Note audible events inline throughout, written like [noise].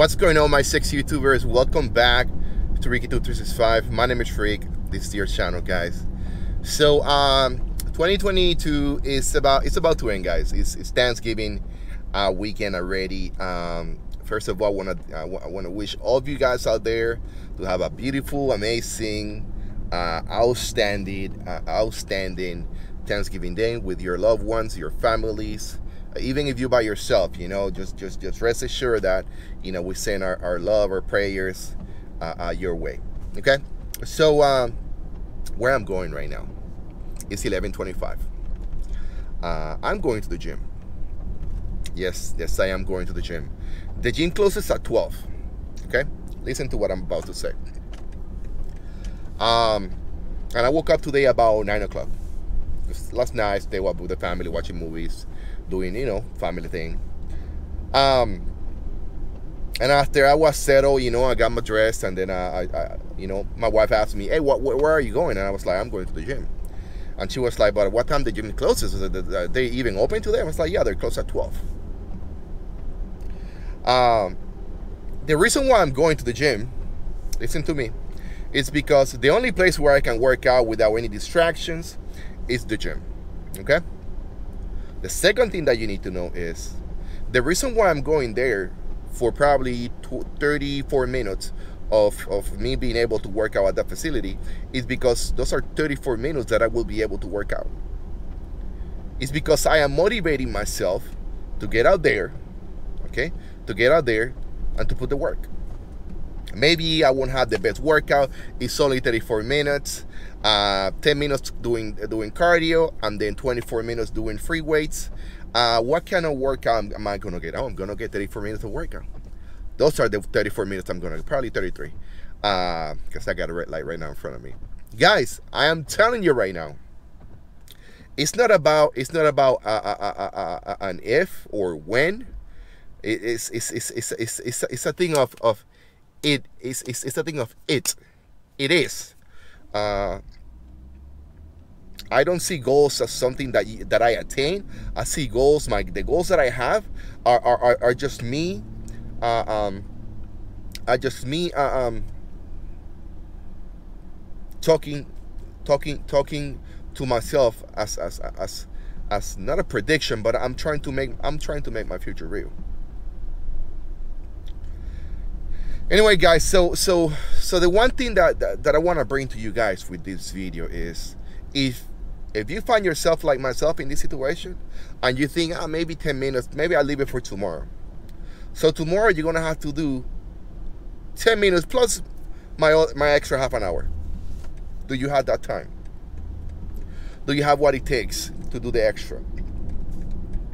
What's going on, my six YouTubers? Welcome back to RickyTube365. My name is Freak. This is your channel, guys. So, um, 2022 is about it's about to end, guys. It's, it's Thanksgiving uh, weekend already. Um, first of all, I want to I want to wish all of you guys out there to have a beautiful, amazing, uh, outstanding, uh, outstanding Thanksgiving Day with your loved ones, your families even if you're by yourself you know just just just rest assured that you know we send our, our love our prayers uh, uh, your way okay? So um, where i'm going right now is 1125 uh, i'm going to the gym. Yes yes i am going to the gym. The gym closes at 12 okay? Listen to what i'm about to say. Um and i woke up today about 9 o'clock. Last night stay up with the family watching movies doing, you know, family thing. Um, and after I was settled, you know, I got my dress, and then I, I, you know, my wife asked me, "Hey, what, where are you going?" And I was like, "I'm going to the gym." And she was like, "But what time the gym closes? Are they even open today?" I was like, "Yeah, they're closed at 12." Um, the reason why I'm going to the gym, listen to me, is because the only place where I can work out without any distractions is the gym. Okay. The second thing that you need to know is the reason why I'm going there for probably 34 minutes of, of me being able to work out at that facility is because those are 34 minutes that I will be able to work out. It's because I am motivating myself to get out there, okay, to get out there and to put the work. Maybe I won't have the best workout. It's only 34 minutes uh, 10 minutes doing doing cardio and then 24 minutes doing free weights. Uh, what kind of workout am I gonna get? Oh I'm gonna get 34 minutes of workout. Those are the 34 minutes I'm gonna probably 33 because uh, I got a red light right now in front of me. Guys I am telling you right now it's not about it's not about uh, uh, uh, an if or when. It's it's it's it's it's, it's, it's a thing of of it it's, it's, it's a thing of it it is uh, I don't see goals as something that that I attain. I see goals. My the goals that I have are are, are, just me. Uh, um, are just me. Uh, um, talking, talking, talking to myself as as as as not a prediction, but I'm trying to make I'm trying to make my future real. Anyway guys so so so the one thing that that, that i want to bring to you guys with this video is if if you find yourself like myself in this situation and you think ah, maybe 10 minutes maybe i'll leave it for tomorrow. So tomorrow you're gonna have to do 10 minutes plus my my extra half an hour. Do you have that time? Do you have what it takes to do the extra?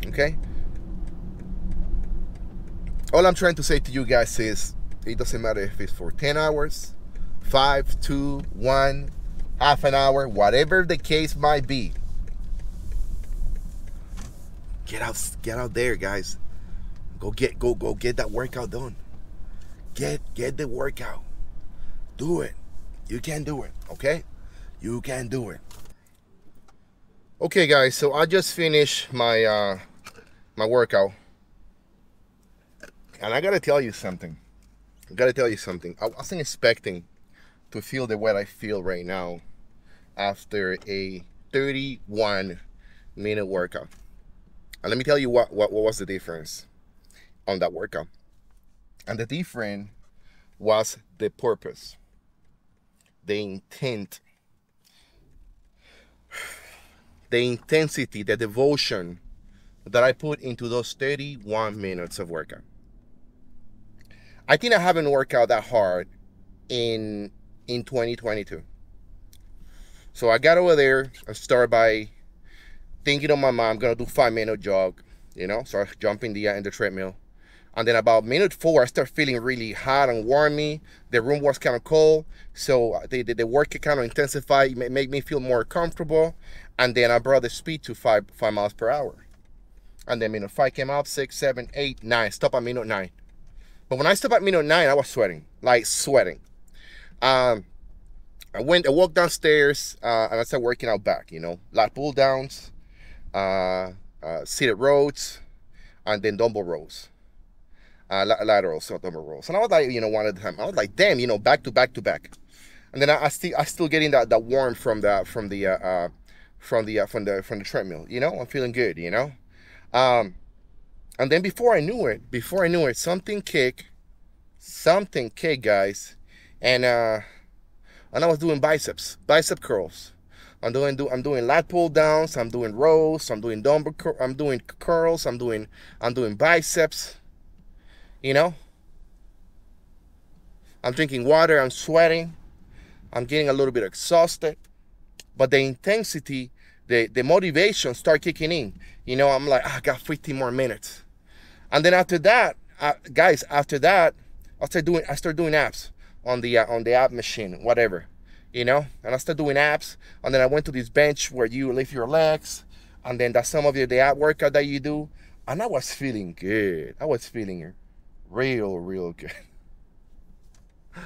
Okay? All i'm trying to say to you guys is it doesn't matter if it's for 10 hours, 5, 2, 1, half an hour, whatever the case might be. Get out get out there, guys. Go get go go get that workout done. Get get the workout. Do it. You can do it, okay? You can do it. Okay guys, so I just finished my uh my workout. And I got to tell you something. I gotta tell you something. I wasn't expecting to feel the way I feel right now after a 31 minute workout. And let me tell you what, what, what was the difference on that workout. And the difference was the purpose, the intent, the intensity, the devotion that I put into those 31 minutes of workout. I think I haven't worked out that hard in in 2022. So I got over there. I started by thinking on my mind, I'm gonna do five minute jog, you know. So I jump in the uh, in the treadmill, and then about minute four, I start feeling really hot and warmy. The room was kind of cold, so the, the, the work kind of intensified, made me feel more comfortable, and then I brought the speed to five five miles per hour. And then minute five came up, six, seven, eight, nine. Stop at minute nine. But when I stepped at minute nine, I was sweating, like sweating. Um, I went, I walked downstairs, uh, and I started working out back. You know, lat pull downs, uh, uh, seated rows, and then dumbbell rows. uh, laterals, not dumbbell rows. And I was like, you know, one at a time. I was like, damn, you know, back to back to back. And then I, I still I still getting that that warm from the from the uh, uh from the uh, from the from the treadmill. You know, I'm feeling good. You know, um, and then before I knew it, before I knew it, something kicked, something kicked, guys, and uh, and I was doing biceps, bicep curls. I'm doing do I'm doing lat pull downs. I'm doing rows. I'm doing dumbbell. I'm doing curls. I'm doing I'm doing biceps. You know. I'm drinking water. I'm sweating. I'm getting a little bit exhausted, but the intensity, the the motivation start kicking in. You know, I'm like, oh, I got 15 more minutes, and then after that, uh, guys, after that, I start doing I start doing abs on the uh, on the ab machine, whatever you know. And I started doing abs, and then I went to this bench where you lift your legs, and then that's some of your the ab workout that you do, and I was feeling good. I was feeling real, real good. [laughs]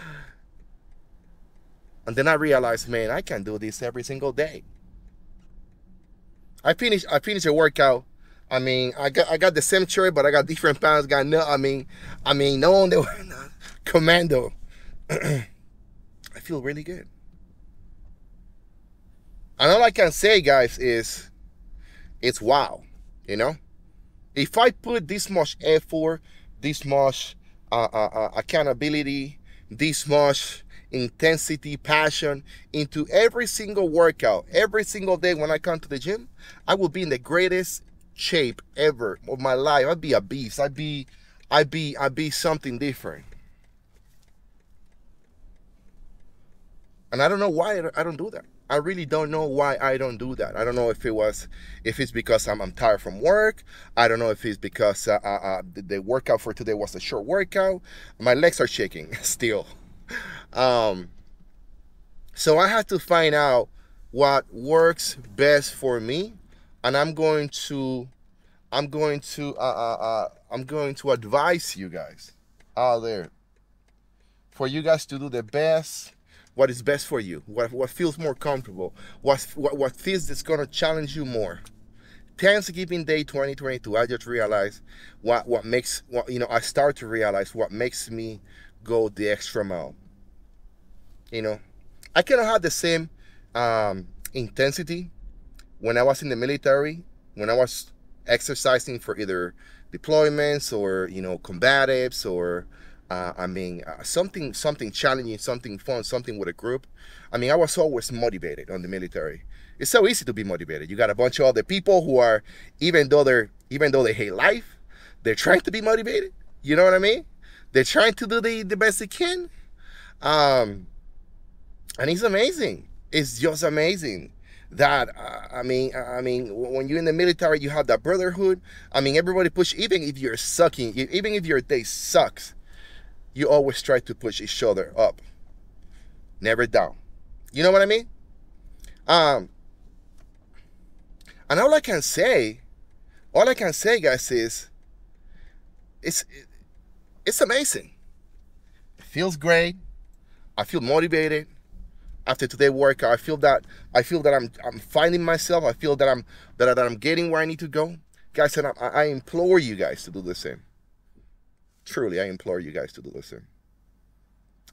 And then I realized, man, I can do this every single day. I finished I finished a workout. I mean, I got I got the same shirt, but I got different pants. Got no, I mean, I mean, no one they were [laughs] not commando. [clears throat] I feel really good. And all I can say, guys, is it's wow. You know, if I put this much effort, this much uh, uh, uh, accountability, this much intensity, passion into every single workout, every single day when I come to the gym, I will be in the greatest shape ever of my life. I'd be a beast. I'd be, I'd be, I'd be something different. And I don't know why I don't do that. I really don't know why I don't do that. I don't know if it was, if it's because I'm, I'm tired from work. I don't know if it's because uh, uh, uh, the, the, workout for today was a short workout. My legs are shaking [laughs] still. Um, so I have to find out what works best for me, and I'm going to, I'm going to, uh, uh, uh, I'm going to advise you guys out there for you guys to do the best what is best for you, what, what feels more comfortable, what, what, what feels that's going to challenge you more. Thanksgiving Day 2022, I just realized what, what makes, what, you know, I start to realize what makes me go the extra mile. You know, I cannot have the same um, intensity when I was in the military, when I was exercising for either deployments or, you know, combatives or uh, I mean, uh, something something challenging, something fun, something with a group. I mean, I was always motivated on the military. It's so easy to be motivated. You got a bunch of other people who are, even though they're even though they hate life, they're trying to be motivated. You know what I mean? They're trying to do the, the best they can. Um, and it's amazing. It's just amazing that uh, I mean, I mean, when you're in the military, you have that brotherhood. I mean, everybody push. Even if you're sucking, even if your day sucks, you always try to push each other up, never down. You know what I mean? Um, and all I can say, all I can say, guys, is it's it's amazing. It feels great. I feel motivated after today workout. I feel that I feel that I'm I'm finding myself. I feel that I'm that, that I'm getting where I need to go, guys. And I, I implore you guys to do the same. Truly, I implore you guys to listen.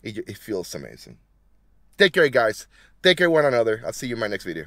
It, it feels amazing. Take care, guys. Take care one another. I'll see you in my next video.